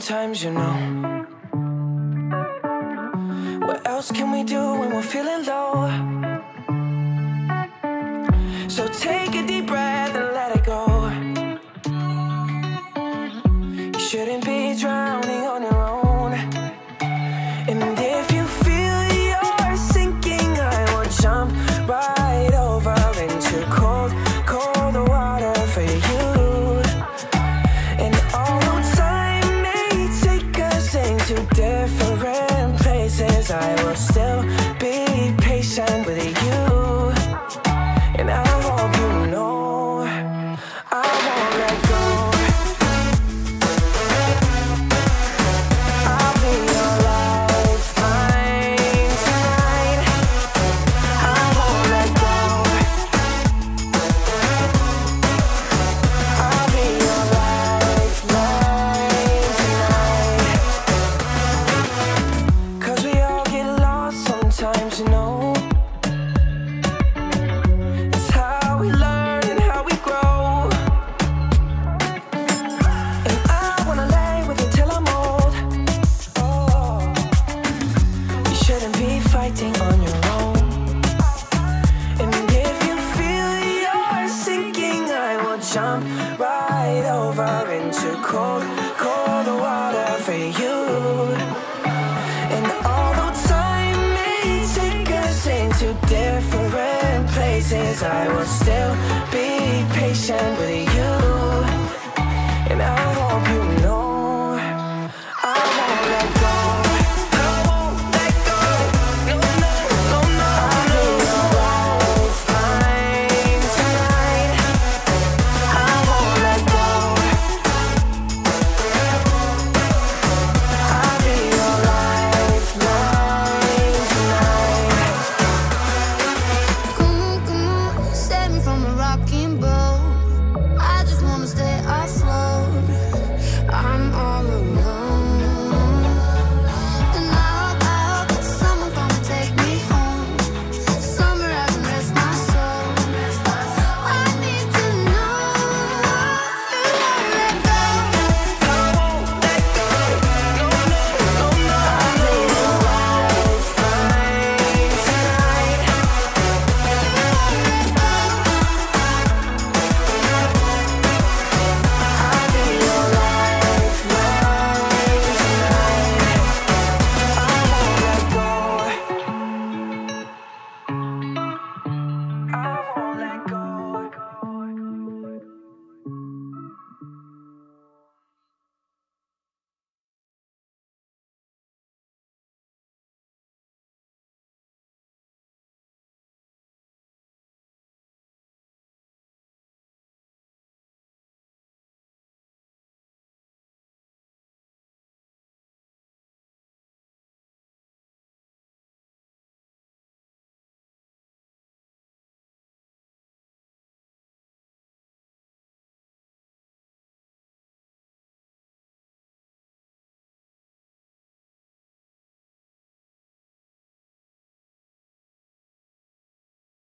sometimes, you know. What else can we do when we're feeling low? So take a deep breath sometimes, you know. It's how we learn and how we grow. And I wanna lay with you till I'm old. Oh, you shouldn't be fighting on your own. And if you feel you're sinking, I will jump right over into cold, cold Cause I will still be patient with you. And I hope you know I won't let go.